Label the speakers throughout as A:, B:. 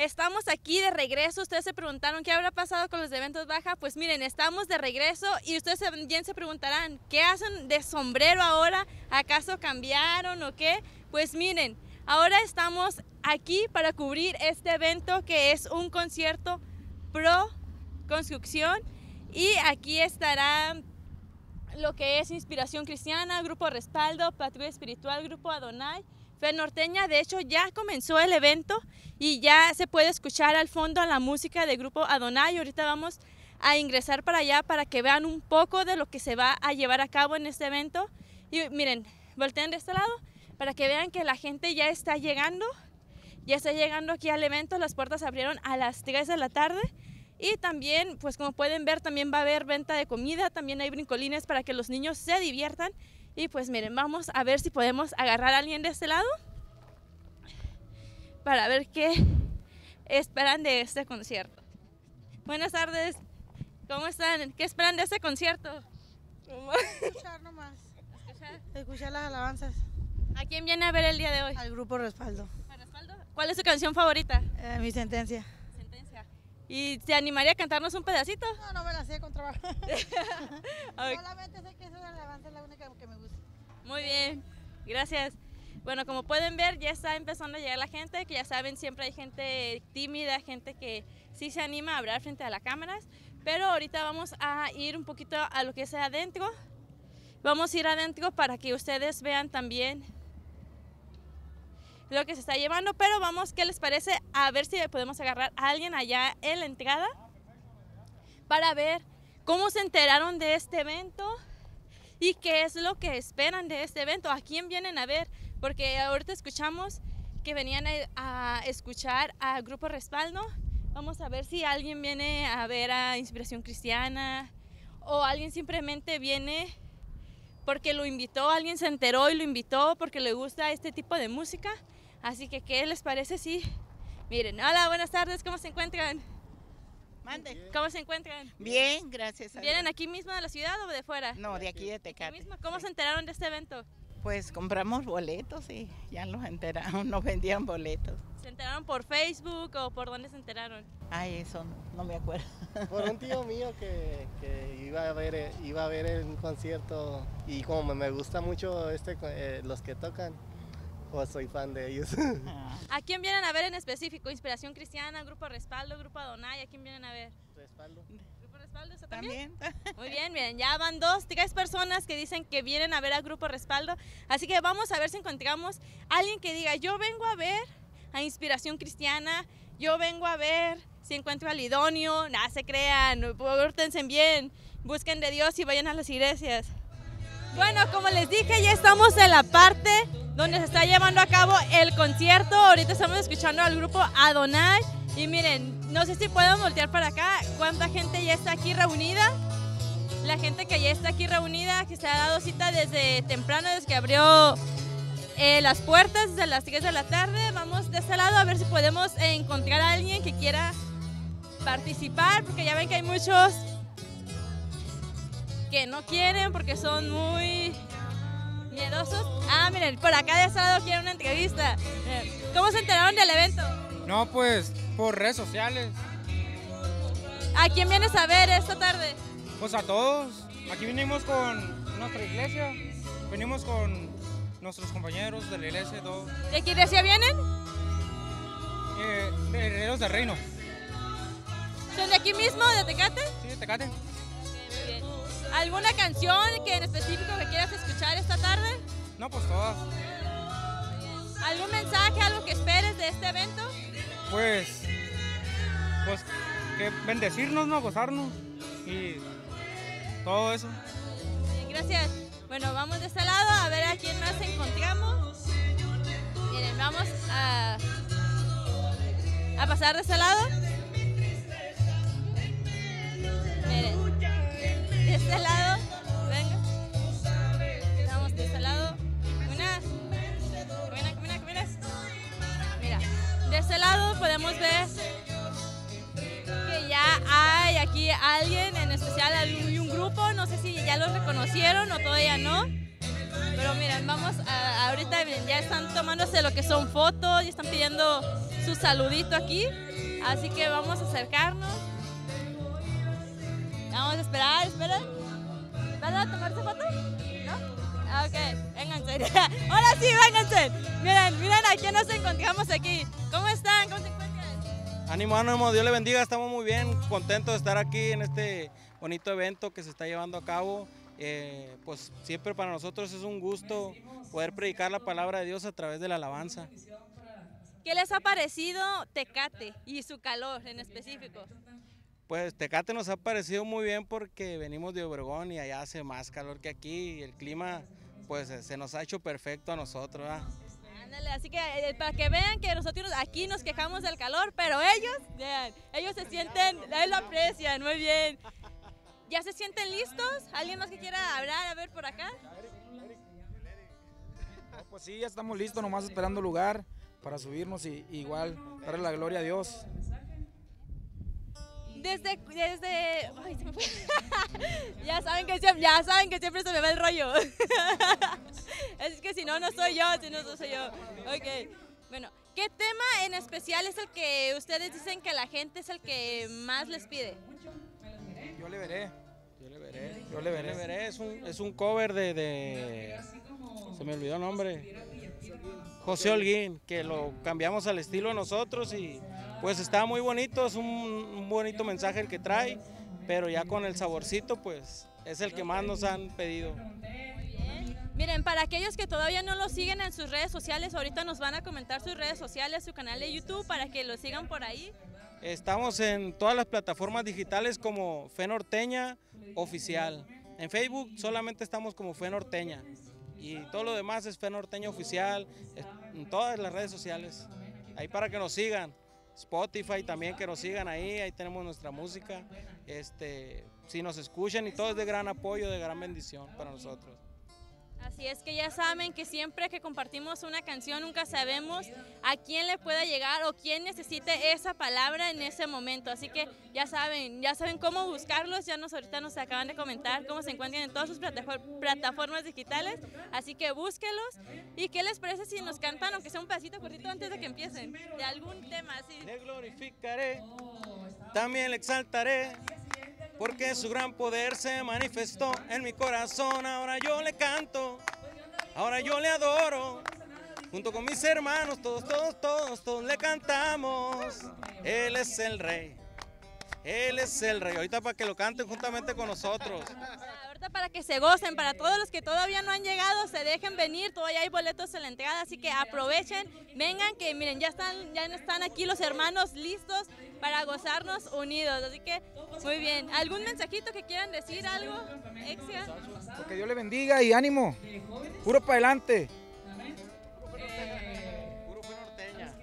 A: Estamos aquí de regreso. Ustedes se preguntaron qué habrá pasado con los eventos baja. Pues miren, estamos de regreso y ustedes bien se preguntarán, ¿qué hacen de sombrero ahora? ¿Acaso cambiaron o qué? Pues miren, ahora estamos aquí para cubrir este evento que es un concierto pro construcción y aquí estará lo que es Inspiración Cristiana, Grupo Respaldo, Patrulla Espiritual, Grupo Adonai Fe Norteña. De hecho, ya comenzó el evento y ya se puede escuchar al fondo la música del grupo Adonai. Ahorita vamos a ingresar para allá para que vean un poco de lo que se va a llevar a cabo en este evento. Y miren, volteen de este lado para que vean que la gente ya está llegando. Ya está llegando aquí al evento. Las puertas abrieron a las 3 de la tarde. Y también, pues como pueden ver, también va a haber venta de comida. También hay brincolines para que los niños se diviertan. Y pues miren, vamos a ver si podemos agarrar a alguien de este lado para ver qué esperan de este concierto. Buenas tardes, ¿cómo están? ¿Qué esperan de este concierto?
B: Escuchar nomás. ¿Escuchar? Escuchar las alabanzas.
A: ¿A quién viene a ver el día de hoy?
B: Al grupo Respaldo.
A: ¿Respaldo? ¿Cuál es su canción favorita?
B: Eh, mi sentencia.
A: ¿Y se animaría a cantarnos un pedacito?
B: No, no me la sé con trabajo. Solamente sé que esa alabanza es la única que me gusta.
A: Muy bien, gracias. Bueno, como pueden ver, ya está empezando a llegar la gente, que ya saben, siempre hay gente tímida, gente que sí se anima a hablar frente a las cámaras, pero ahorita vamos a ir un poquito a lo que es adentro. Vamos a ir adentro para que ustedes vean también lo que se está llevando, pero vamos, ¿qué les parece? A ver si podemos agarrar a alguien allá en la entrada para ver cómo se enteraron de este evento y qué es lo que esperan de este evento, a quién vienen a ver, porque ahorita escuchamos que venían a, escuchar a Grupo Respaldo. Vamos a ver si alguien viene a ver a Inspiración Cristiana o alguien simplemente viene porque lo invitó, alguien se enteró y lo invitó porque le gusta este tipo de música. Así que, ¿qué les parece si? Miren, hola, buenas tardes, ¿cómo se encuentran?
B: Mande.
A: ¿Cómo se encuentran?
B: Bien, gracias.
A: A ¿Vienen aquí mismo de la ciudad o de fuera?
B: No, de aquí de Tecate.
A: ¿Cómo se enteraron de este evento?
B: Pues compramos boletos y ya nos enteraron, nos vendían boletos.
A: ¿Se enteraron por Facebook o por dónde se enteraron?
B: Ay, eso no, me acuerdo.
C: Por un tío mío que, iba, a ver, iba a ver un concierto y como me gusta mucho este, eh, los que tocan, o soy fan de ellos.
A: ¿A quién vienen a ver en específico? ¿Inspiración Cristiana, Grupo Respaldo, Grupo Adonai? ¿A quién vienen a ver?
C: Respaldo.
A: ¿Grupo Respaldo eso también? Muy bien, miren, ya van dos, tres personas que dicen que vienen a ver a Grupo Respaldo. Así que vamos a ver si encontramos a alguien que diga, yo vengo a ver a Inspiración Cristiana, yo vengo a ver si encuentro al idóneo, nada se crean, pórtense bien, busquen de Dios y vayan a las iglesias. Bueno, como les dije, ya estamos en la parte donde se está llevando a cabo el concierto. Ahorita estamos escuchando al grupo Adonai. Y miren, no sé si pueden voltear para acá, cuánta gente ya está aquí reunida. La gente que ya está aquí reunida, que se ha dado cita desde temprano, desde que abrió eh, las puertas, desde las 10 de la tarde. Vamos de este lado a ver si podemos encontrar a alguien que quiera participar, porque ya ven que hay muchos que no quieren porque son muy miedosos. Ah, miren, por acá de este lado quieren una entrevista. ¿Cómo se enteraron del evento?
D: No, pues por redes sociales.
A: ¿A quién vienes a ver esta tarde?
D: Pues a todos. Aquí vinimos con nuestra iglesia, venimos con nuestros compañeros de la iglesia todos.
A: ¿De qué iglesia vienen?
D: Eh, de Herreros del Reino.
A: ¿Son de aquí mismo, de Tecate?
D: Sí, de Tecate.
A: ¿Alguna canción que en específico que quieras escuchar esta tarde?
D: No, pues todas.
A: ¿Algún mensaje, algo que esperes de este evento?
D: Pues, pues que bendecirnos, ¿no? Gozarnos y todo eso.
A: gracias. Bueno, vamos de este lado a ver a quién más encontramos. Miren, vamos a, a pasar de este lado. Este lado. Venga. Vamos de este lado. Camina, camina, camina. Mira, de este lado podemos ver que ya hay aquí alguien, en especial hay un grupo. No sé si ya los reconocieron o todavía no. Pero miren, vamos a, ahorita ya están tomándose lo que son fotos y están pidiendo su saludito aquí. Así que vamos a acercarnos. Vamos a esperar, esperen. ¿Van a tomarse foto? ¿No? Ah, Ok, vénganse. Ahora sí, vénganse. Miren, miren a quién nos encontramos aquí. ¿Cómo están? ¿Cómo se encuentran?
D: Ánimo, ánimo, Dios le bendiga, estamos muy bien, contentos de estar aquí en este bonito evento que se está llevando a cabo. Eh, pues siempre para nosotros es un gusto poder predicar la palabra de Dios a través de la alabanza.
A: ¿Qué les ha parecido Tecate y su calor en específico?
D: Pues Tecate nos ha parecido muy bien porque venimos de Obregón y allá hace más calor que aquí y el clima pues eh, se nos ha hecho perfecto a nosotros. ¿verdad?
A: Ándale, así que eh, para que vean que nosotros aquí nos quejamos del calor, pero ellos, vean, ellos se sienten, ellos lo aprecian, muy bien. ¿Ya se sienten listos? ¿Alguien más que quiera hablar? A ver, por acá.
E: No, pues sí, ya estamos listos, nomás esperando lugar para subirnos y igual darle la gloria a Dios.
A: Desde, desde, ay, se me fue. ya saben que siempre, ya saben que siempre se me va el rollo. es que si no, no soy yo, si no, no soy yo. Ok, bueno, ¿qué tema en especial es el que ustedes dicen que la gente es el que más les pide?
E: Yo le veré.
D: Yo le veré.
E: Yo le veré.
D: Yo le veré. Es un, es un cover de, de- Se me olvidó el nombre. José Holguín, que lo cambiamos al estilo nosotros y pues está muy bonito, es un, un bonito mensaje el que trae, pero ya con el saborcito pues es el que más nos han pedido.
A: Miren, para aquellos que todavía no lo siguen en sus redes sociales, ahorita nos van a comentar sus redes sociales, su canal de YouTube, para que lo sigan por ahí.
D: Estamos en todas las plataformas digitales como Fe Norteña Oficial. En Facebook solamente estamos como Fe Norteña. Y todo lo demás es Fe Norteña Oficial, en todas las redes sociales. Ahí para que nos sigan. Spotify también que nos sigan ahí, ahí tenemos nuestra música. Este, si nos escuchan y todo es de gran apoyo, de gran bendición para nosotros.
A: Así es que ya saben que siempre que compartimos una canción nunca sabemos a quién le pueda llegar o quién necesite esa palabra en ese momento. Así que ya saben, ya saben cómo buscarlos. Ya nos ahorita nos acaban de comentar cómo se encuentran en todas sus platafor- plataformas digitales. Así que búsquelos. ¿Y qué les parece si nos cantan, aunque sea un pedacito cortito antes de que empiecen? De algún tema así.
D: Le glorificaré, también le exaltaré, porque su gran poder se manifestó en mi corazón. Ahora yo le canto, ahora yo le adoro. Junto con mis hermanos, todos, todos, todos, todos le cantamos. Él es el rey, él es el rey. Ahorita para que lo canten juntamente con nosotros.
A: Ahorita para que se gocen, para todos los que todavía no han llegado, se dejen venir, todavía hay boletos en la entrada, así que aprovechen, vengan que miren, ya están, ya están aquí los hermanos listos para gozarnos unidos, así que muy bien. ¿Algún mensajito que quieran decir, algo, Exia?
E: Porque Dios le bendiga y ánimo. Puro para adelante.
D: Norteña.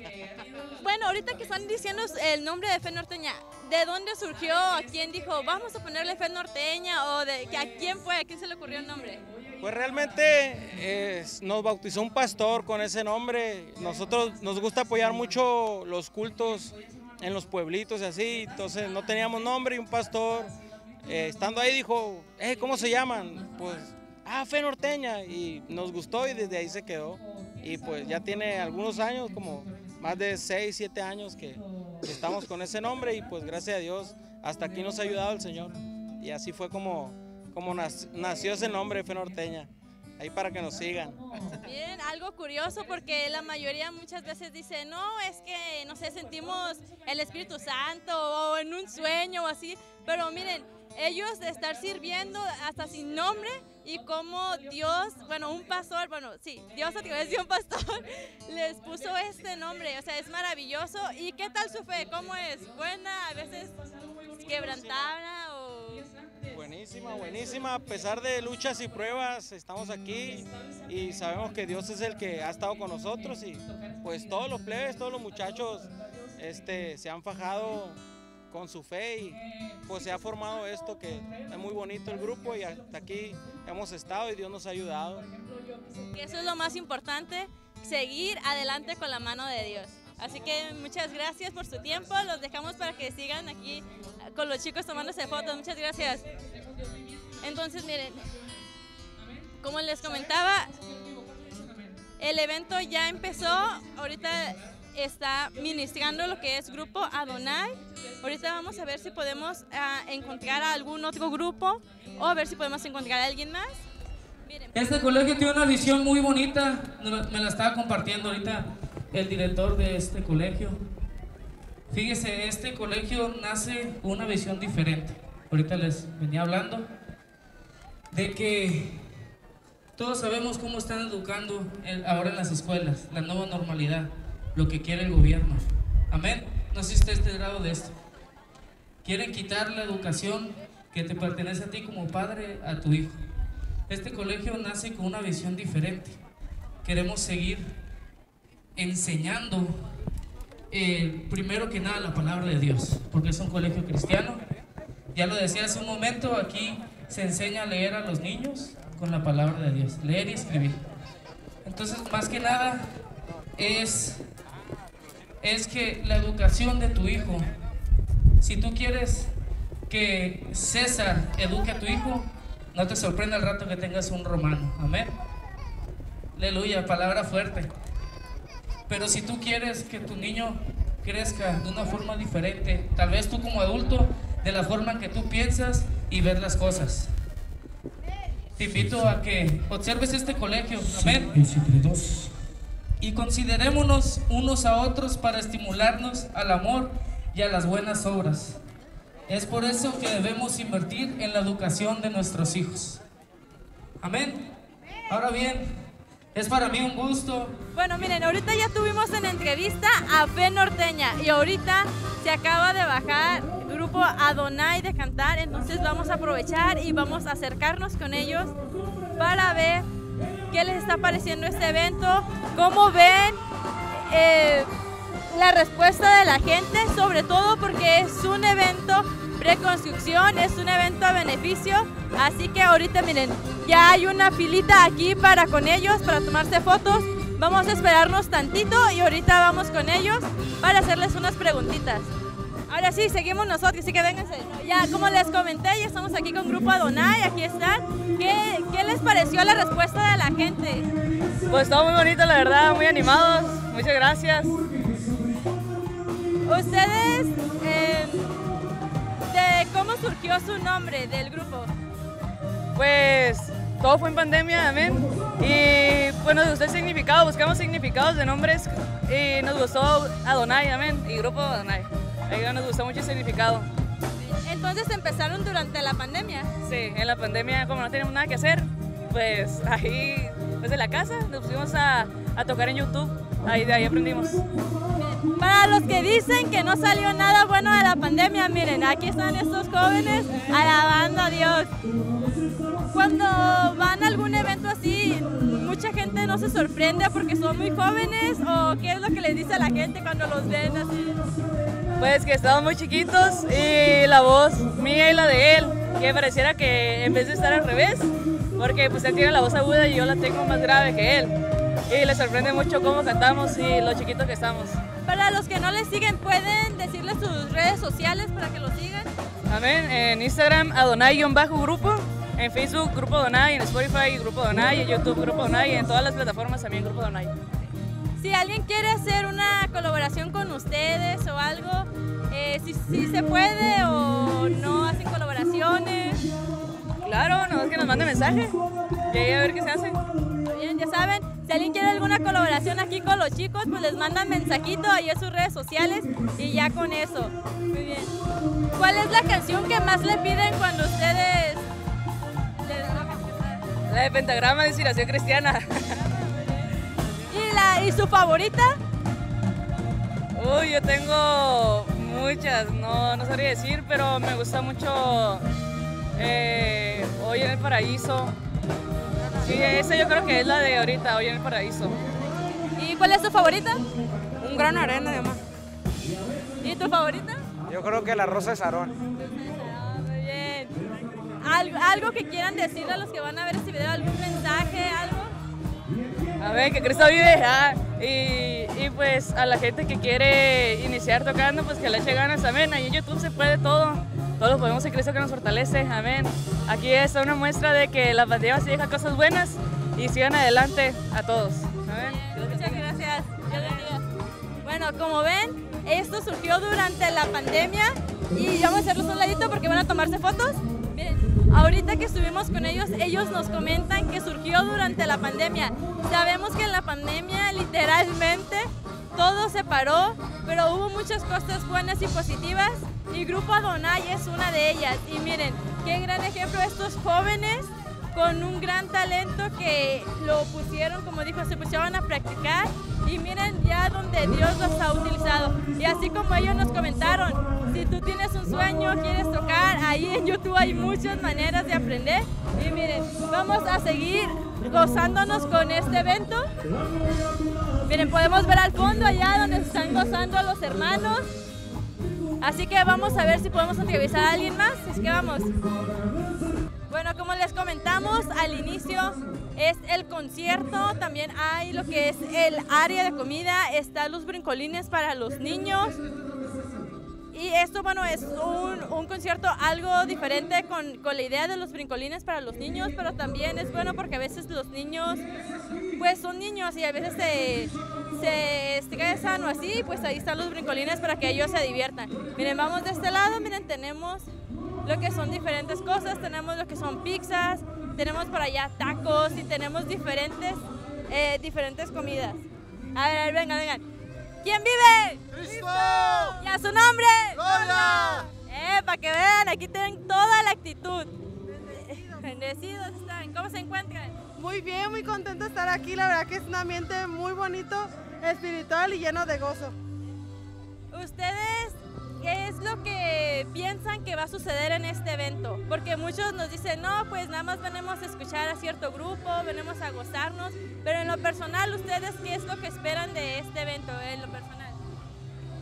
A: Bueno, ahorita que están diciendo el nombre de Fe Norteña, ¿de dónde surgió? ¿A quién dijo, vamos a ponerle Fe Norteña? ¿O de que a quién fue? ¿A quién se le ocurrió el nombre?
D: Pues realmente eh, nos bautizó un pastor con ese nombre. Nosotros nos gusta apoyar mucho los cultos en los pueblitos y así. Entonces no teníamos nombre y un pastor eh, estando ahí dijo, eh, ¿cómo se llaman? Pues, ah, Fe Norteña. Y nos gustó y desde ahí se quedó. Y pues ya tiene algunos años, como más de 6, 7 años que que estamos con ese nombre y pues gracias a Dios hasta aquí nos ha ayudado el Señor. Y así fue como, como nac- nació ese nombre, Fe Norteña. Ahí para que nos sigan.
A: Miren, algo curioso porque la mayoría muchas veces dice, no, es que, no sé, sentimos el Espíritu Santo o en un sueño o así, pero miren, ellos de estar sirviendo hasta sin nombre y como Dios, bueno, un pastor, bueno, sí, Dios a través de un pastor les puso este nombre, o sea, es maravilloso. ¿Y qué tal su fe? ¿Cómo es? ¿Buena? ¿A veces quebrantada?
D: Buenísima, buenísima. A pesar de luchas y pruebas, estamos aquí y sabemos que Dios es el que ha estado con nosotros y pues todos los plebes, todos los muchachos este, se han fajado con su fe y pues se ha formado esto que es muy bonito el grupo y hasta aquí hemos estado y Dios nos ha ayudado.
A: eso es lo más importante, seguir adelante con la mano de Dios. Así que muchas gracias por su tiempo, los dejamos para que sigan aquí con los chicos tomándose fotos, muchas gracias. Entonces miren, como les comentaba, el evento ya empezó, ahorita está ministrando lo que es grupo Adonai. Ahorita vamos a ver si podemos ah, encontrar a algún otro grupo o a ver si podemos encontrar a alguien más. Miren,
F: Este colegio tiene una visión muy bonita, me la- estaba compartiendo ahorita el director de este colegio. Fíjese, este colegio nace una visión diferente. Ahorita les venía hablando de que todos sabemos cómo están educando ahora en las escuelas, la nueva normalidad, lo que quiere el gobierno. Amén. No sé si usted está enterado de esto. Quieren quitar la educación que te pertenece a ti como padre a tu hijo. Este colegio nace con una visión diferente. Queremos seguir enseñando, eh, primero que nada, la palabra de Dios, porque es un colegio cristiano. Ya lo decía hace un momento, aquí se enseña a leer a los niños con la palabra de Dios, leer y escribir. Entonces, más que nada, es, es que la educación de tu hijo, si tú quieres que César eduque a tu hijo, no te sorprenda el rato que tengas un romano. Amén. Aleluya, palabra fuerte. Pero si tú quieres que tu niño crezca de una forma diferente, tal vez tú como adulto, de la forma en que tú piensas y ver las cosas. Te invito a que observes este colegio. Amén. Y considerémonos unos a otros para estimularnos al amor y a las buenas obras. Es por eso que debemos invertir en la educación de nuestros hijos. Amén. Ahora bien, es para mí un gusto
A: Bueno, miren, ahorita ya tuvimos en entrevista a Fe Norteña y ahorita se acaba de bajar grupo Adonai de cantar, entonces vamos a aprovechar y vamos a acercarnos con ellos para ver qué les está pareciendo este evento, cómo ven eh, la respuesta de la gente, sobre todo porque es un evento preconstrucción, es un evento a beneficio, así que ahorita miren, ya hay una filita aquí para con ellos, para tomarse fotos. Vamos a esperarnos tantito y ahorita vamos con ellos para hacerles unas preguntitas. Ahora sí, seguimos nosotros, así que vénganse. Ya, como les comenté, ya estamos aquí con Grupo Adonai, aquí están. ¿Qué, qué les pareció la respuesta de la gente?
G: Pues estaba muy bonito, la verdad, muy animados. Muchas gracias.
A: Ustedes, eh, de cómo surgió su nombre del grupo.
G: Pues todo fue en pandemia, amén. Y pues nos gustó el significado, buscamos significados de nombres y nos gustó Adonai, amén. Y grupo Adonai. Ahí nos gustó mucho el significado.
A: Entonces empezaron durante la pandemia.
G: Sí, en la pandemia, como no teníamos nada que hacer, pues ahí, desde la casa, nos pusimos a, a tocar en YouTube. Ahí de ahí aprendimos.
A: Para los que dicen que no salió nada bueno de la pandemia, miren, aquí están estos jóvenes alabando a Dios. Cuando van a algún evento así, mucha gente no se sorprende porque son muy jóvenes o qué es lo que les dice a la gente cuando los ven así.
G: Pues que estábamos muy chiquitos y la voz mía y la de él, que pareciera que en vez de estar al revés, porque pues él tiene la voz aguda y yo la tengo más grave que él. Y le sorprende mucho cómo cantamos y lo chiquitos que estamos.
A: Para los que no les siguen, ¿pueden decirles sus redes sociales para que los sigan?
G: Amén. En Instagram, Adonai-grupo. En Facebook, Grupo Adonai. En Spotify, Grupo Adonai. En YouTube, Grupo Adonai. En todas las plataformas también, Grupo Adonai.
A: Si alguien quiere hacer una colaboración con ustedes o algo, eh, si, si se puede o no hacen colaboraciones.
G: Claro, no es que nos mande mensaje. Y ahí a ver qué se hace.
A: Bien, ya saben, si alguien quiere alguna colaboración aquí con los chicos, pues les mandan mensajito ahí en sus redes sociales y ya con eso. Muy bien. ¿Cuál es la canción que más le piden cuando ustedes les?
G: La de Pentagrama de Inspiración Cristiana.
A: ¿Y, la, ¿Y su favorita?
G: Uy, yo tengo muchas, no, no sabría decir, pero me gusta mucho eh, Hoy en el Paraíso. Sí, esa yo creo que es la de ahorita, Hoy en el Paraíso.
A: ¿Y cuál es tu favorita?
G: Un gran arena, además.
A: ¿Y tu favorita?
E: Yo creo que la Rosa de Sarón.
A: Ah, muy bien. ¿Algo, algo que quieran decirle a los que van a ver este video, algún mensaje, algo.
G: A ver, que Cristo vive. ah, y, pues a la gente que quiere iniciar tocando, pues que le eche ganas, amén. Ahí en YouTube se puede todo. Todos lo podemos en Cristo que nos fortalece, amén. Aquí está una muestra de que la pandemia sí deja cosas buenas y sigan adelante a todos. Amén.
A: Muchas gracias. Bueno, como ven, esto surgió durante la pandemia y vamos a hacerlos un ladito porque van a tomarse fotos. Ahorita que estuvimos con ellos, ellos nos comentan que surgió durante la pandemia. Sabemos que en la pandemia literalmente todo se paró, pero hubo muchas cosas buenas y positivas y Grupo Adonai es una de ellas. Y miren, qué gran ejemplo estos jóvenes con un gran talento que lo pusieron, como dijo, se pusieron a practicar y miren ya donde Dios los ha utilizado. Y así como ellos nos comentaron, si tú tienes un sueño, quieres tocar, ahí en YouTube hay muchas maneras de aprender. Y miren, vamos a seguir gozándonos con este evento. Miren, podemos ver al fondo allá donde se están gozando los hermanos. Así que vamos a ver si podemos entrevistar a alguien más. Es que vamos. Bueno, como les comentamos al inicio, es el concierto, también hay lo que es el área de comida, están los brincolines para los niños. Y esto, bueno, es un, un concierto algo diferente con, con, la idea de los brincolines para los niños, pero también es bueno porque a veces los niños, pues son niños y a veces se, se estresan o así, pues ahí están los brincolines para que ellos se diviertan. Miren, vamos de este lado, miren, tenemos lo que son diferentes cosas, tenemos lo que son pizzas, tenemos por allá tacos y tenemos diferentes, eh, diferentes comidas. A ver, a ver, vengan, vengan. ¿Quién vive?
H: ¡Cristo!
A: ¿Y a su nombre?
H: ¡Gloria!
A: Eh, para que vean, aquí tienen toda la actitud. Bendecidos están. ¿Cómo se encuentran?
I: Muy bien, muy contento de estar aquí. La verdad que es un ambiente muy bonito, espiritual y lleno de gozo.
A: ¿Ustedes qué es lo que piensan que va a suceder en este evento? Porque muchos nos dicen, no, pues nada más venimos a escuchar a cierto grupo, venimos a gozarnos, pero en lo personal, ¿ustedes qué es lo que esperan de este evento, en lo personal?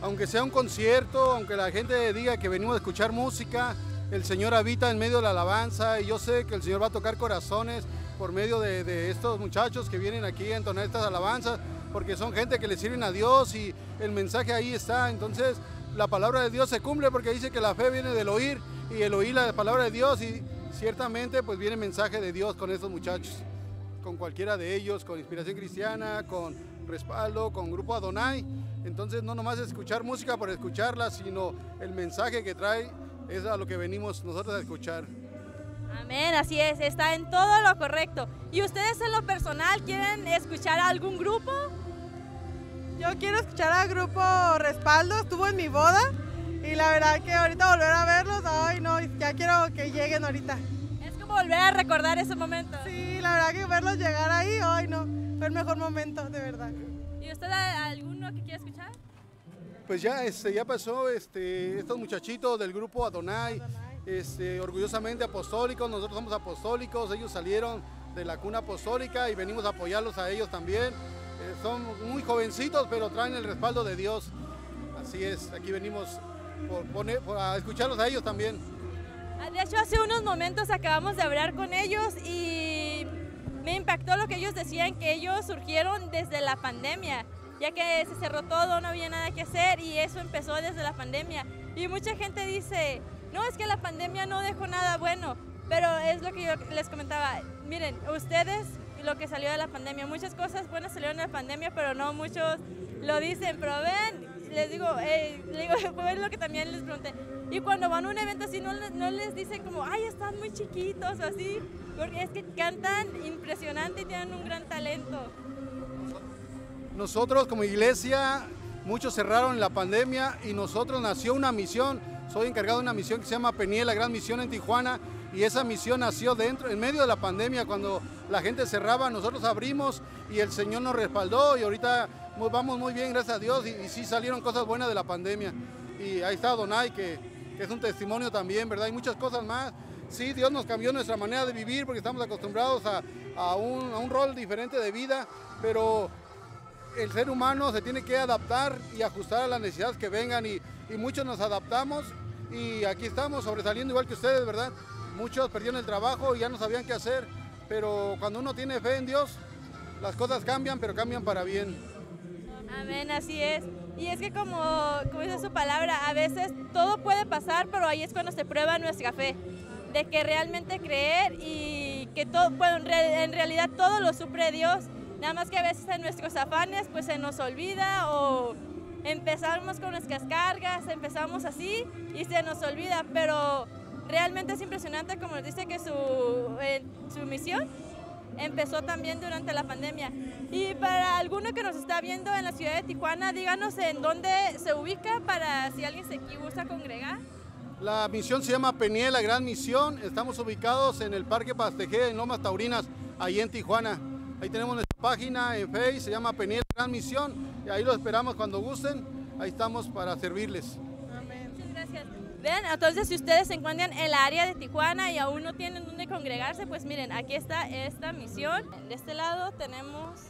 H: Aunque sea un concierto, aunque la gente diga que venimos a escuchar música, el Señor habita en medio de la alabanza y yo sé que el Señor va a tocar corazones por medio de, de estos muchachos que vienen aquí a entonar estas alabanzas, porque son gente que le sirven a Dios y el mensaje ahí está. Entonces, la palabra de Dios se cumple porque dice que la fe viene del oír y el oír la palabra de Dios y ciertamente pues viene mensaje de Dios con estos muchachos, con cualquiera de ellos, con inspiración cristiana, con respaldo, con grupo Adonai. Entonces no nomás escuchar música por escucharla, sino el mensaje que trae es a lo que venimos nosotros a escuchar.
A: Amén, así es, está en todo lo correcto. ¿Y ustedes en lo personal quieren escuchar algún grupo?
I: Yo quiero escuchar al grupo Respaldo, estuvo en mi boda y la verdad que ahorita volver a verlos, ay no, ya quiero que lleguen ahorita.
A: Es como volver a recordar ese momento.
I: Sí, la verdad que verlos llegar ahí, ay no, fue el mejor momento, de verdad.
A: ¿Y usted alguno que quiera escuchar?
H: Pues ya, este, ya pasó este, estos muchachitos del grupo Adonai, este, orgullosamente apostólicos, nosotros somos apostólicos, ellos salieron de la cuna apostólica y venimos a apoyarlos a ellos también. Eh, son muy jovencitos, pero traen el respaldo de Dios. Así es, aquí venimos a escucharlos a ellos también.
A: De hecho, hace unos momentos acabamos de hablar con ellos y me impactó lo que ellos decían, que ellos surgieron desde la pandemia, ya que se cerró todo, no había nada que hacer y eso empezó desde la pandemia. Y mucha gente dice, no, es que la pandemia no dejó nada bueno, pero es lo que yo les comentaba. Miren, ustedes lo que salió de la pandemia. Muchas cosas buenas salieron de la pandemia, pero no muchos lo dicen. Pero ven, les digo, eh, les digo fue lo que también les pregunté. Y cuando van a un evento así, no, no les dicen como, ay, están muy chiquitos o así, porque es que cantan impresionante y tienen un gran talento.
H: Nosotros como iglesia, muchos cerraron la pandemia y nosotros nació una misión. Soy encargado de una misión que se llama Peniel, la gran misión en Tijuana, y esa misión nació dentro, en medio de la pandemia, cuando la gente cerraba, nosotros abrimos y el Señor nos respaldó y ahorita vamos muy bien, gracias a Dios, y, sí salieron cosas buenas de la pandemia. Y ahí está Donai, que, que es un testimonio también, ¿verdad? Hay muchas cosas más. Sí, Dios nos cambió nuestra manera de vivir porque estamos acostumbrados a, a, un, a un rol diferente de vida, pero el ser humano se tiene que adaptar y ajustar a las necesidades que vengan y, y muchos nos adaptamos y aquí estamos sobresaliendo igual que ustedes, ¿verdad? Muchos perdieron el trabajo y ya no sabían qué hacer, pero cuando uno tiene fe en Dios, las cosas cambian, pero cambian para bien.
A: Amén, así es. Y es que como, como dice su palabra, a veces todo puede pasar, pero ahí es cuando se prueba nuestra fe, de que realmente creer y que todo, bueno, en realidad todo lo supre Dios, nada más que a veces en nuestros afanes pues se nos olvida o empezamos con nuestras cargas, empezamos así y se nos olvida, pero realmente es impresionante como nos dice que su, eh, su misión empezó también durante la pandemia. Y para alguno que nos está viendo en la ciudad de Tijuana, díganos en dónde se ubica para si alguien se gusta congregar.
H: La misión se llama Peniel, la gran misión. Estamos ubicados en el Parque Pastejé, en Lomas Taurinas, ahí en Tijuana. Ahí tenemos nuestra página en Facebook, se llama Peniel Gran Misión. Y ahí los esperamos cuando gusten. Ahí estamos para servirles.
A: Vean, entonces si ustedes se encuentran en el área de Tijuana y aún no tienen dónde congregarse, pues miren, aquí está esta misión. De este lado tenemos,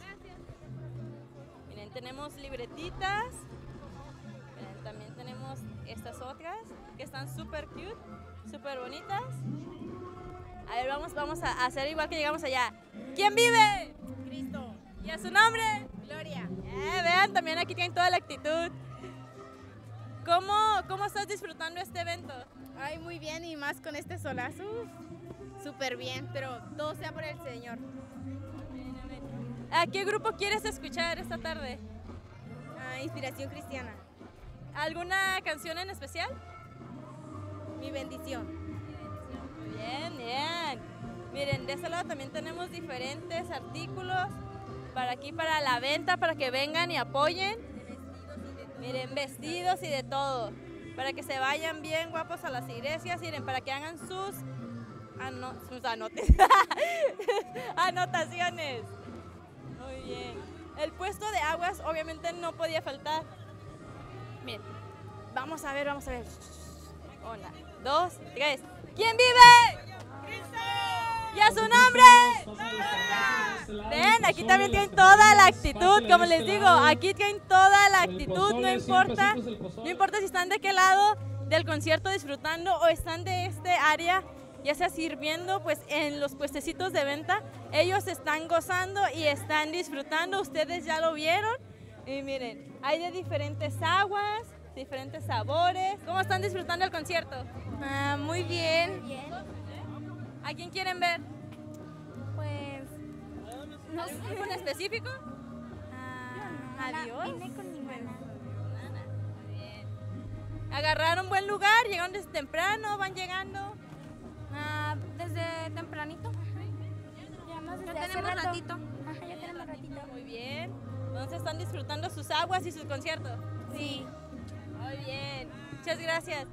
A: miren, tenemos libretitas. También tenemos estas otras que están súper cute, súper bonitas. A ver, vamos, vamos a hacer igual que llegamos allá. ¿Quién vive?
J: Cristo.
A: ¿Y a su nombre?
J: Gloria.
A: Eh, vean, también aquí tienen toda la actitud. ¿Cómo, ¿Cómo estás disfrutando este evento?
J: Ay, muy bien y más con este solazo. Súper bien, pero todo sea por el Señor.
A: ¿A qué grupo quieres escuchar esta tarde?
J: Ah, inspiración cristiana.
A: ¿Alguna canción en especial?
J: Mi bendición.
A: Muy bien, bien. Miren, de este lado también tenemos diferentes artículos para aquí, para la venta, para que vengan y apoyen. Miren, vestidos y de todo. Para que se vayan bien guapos a las iglesias, miren, para que hagan sus, anotaciones. Muy bien. El puesto de aguas obviamente no podía faltar. Miren, vamos a ver, vamos a ver. Una, dos, tres. ¿Quién vive? ¿Y a su nombre? Ven, aquí también tienen toda la actitud, como les digo, aquí tienen toda la actitud, no importa, no importa si están de qué lado del concierto disfrutando o están de este área, ya sea sirviendo pues en los puestecitos de venta, ellos están gozando y están disfrutando, ustedes ya lo vieron. Y miren, hay de diferentes aguas, diferentes sabores. ¿Cómo están disfrutando el concierto?
J: Ah, muy bien.
A: ¿A quién quieren ver?
J: Pues. No sé.
A: ¿Algún en específico? Adiós.
J: Vine con mi hermana.
A: ¿Agarraron buen lugar? ¿Llegaron desde temprano? ¿Van llegando?
J: Ah, desde tempranito. Llegamos desde
A: Ya
J: hace
A: tenemos
J: rato.
A: ratito.
J: Ajá, ya tenemos ratito.
A: Muy bien. Entonces están disfrutando sus aguas y sus conciertos.
J: Sí.
A: Muy bien. Muchas gracias.